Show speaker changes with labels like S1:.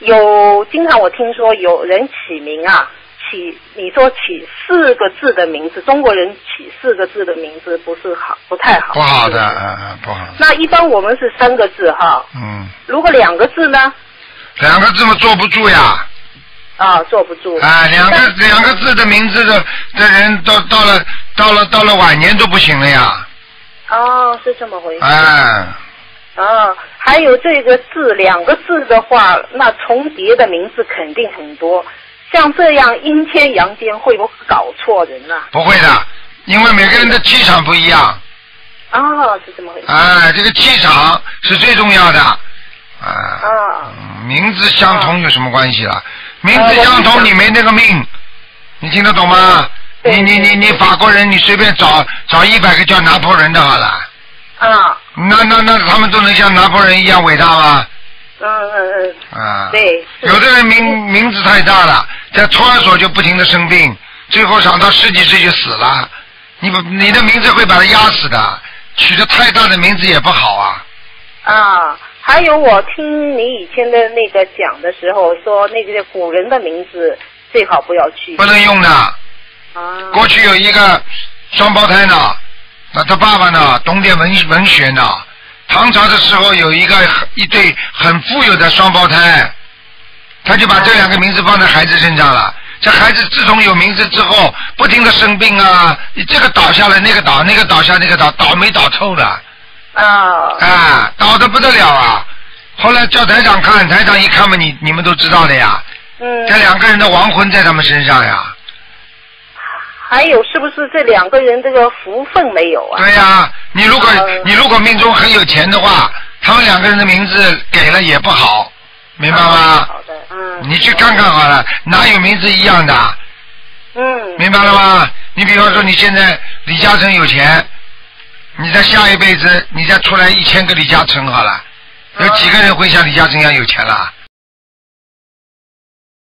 S1: 有经常我听说有人起名啊，起你说起四个字的名字，中国人起四个字的名字不是好不太好。
S2: 不好的，嗯嗯，不好。
S1: 那一般我们是三个字哈，
S2: 嗯，
S1: 如果两个字呢？
S2: 两个字嘛坐不住呀。
S1: 啊，坐不住。
S2: 啊，两个两个字的名字的的人到到了到了到了晚年都不行了呀。
S1: 哦，是这么回事。
S2: 哎，
S1: 啊，还有这个字，两个字的话，那重叠的名字肯定很多。像这样阴天阳间，会不会搞错人啊？
S2: 不会的，因为每个人的气场不一样。
S1: 啊，是这么回事。
S2: 哎，这个气场是最重要的。啊。
S1: 啊
S2: 嗯名字相同有什么关系了？名
S1: 呃
S2: 字相同，
S1: 我
S2: 你没那个命，你听得懂吗？
S1: 对
S2: 你你你你法国人，你随便找找一百个叫拿破仑的好了，
S1: 啊，
S2: 那那那他们都能像拿破仑一样伟大吗？
S1: 嗯嗯嗯，
S2: 啊。
S1: 对。
S2: 有的人名名字太大了，在托儿所就不停的生病，最后长到十几岁就死了。你把你的名字会把他压死的，取的太大的名字也不好啊。
S1: 啊，还有我听你以前的那个讲的时候说，那个古人的名字最好不要去。
S2: 不能用的。
S1: 啊。
S2: 过去有一个双胞胎呢，那他爸爸呢懂点文文学呢。唐朝的时候有一个一对很富有的双胞胎，他就把这两个名字放在孩子身上了。这孩子自从有名字之后，不停的生病啊，你这个倒下来，那个倒，那个倒下，那个倒，倒霉倒透了。
S1: 啊。
S2: 啊，倒的不得了啊！后来叫台长看，台长一看嘛，你你们都知道的呀。
S1: 嗯。
S2: 这两个人的亡魂在他们身上呀。
S1: 还有是不是这两个人这个福分没有啊？
S2: 对呀、你如果
S1: 嗯
S2: 你如果命中很有钱的话，他们两个人的名字给了也不好，明白吗？
S1: 好的，嗯。
S2: 你去看看好了，哪有名字一样的？
S1: 嗯。
S2: 明白了吗？你比方说你现在李嘉诚有钱，你在下一辈子你再出来一千个李嘉诚好了，有几个人会像李嘉诚一样有钱了？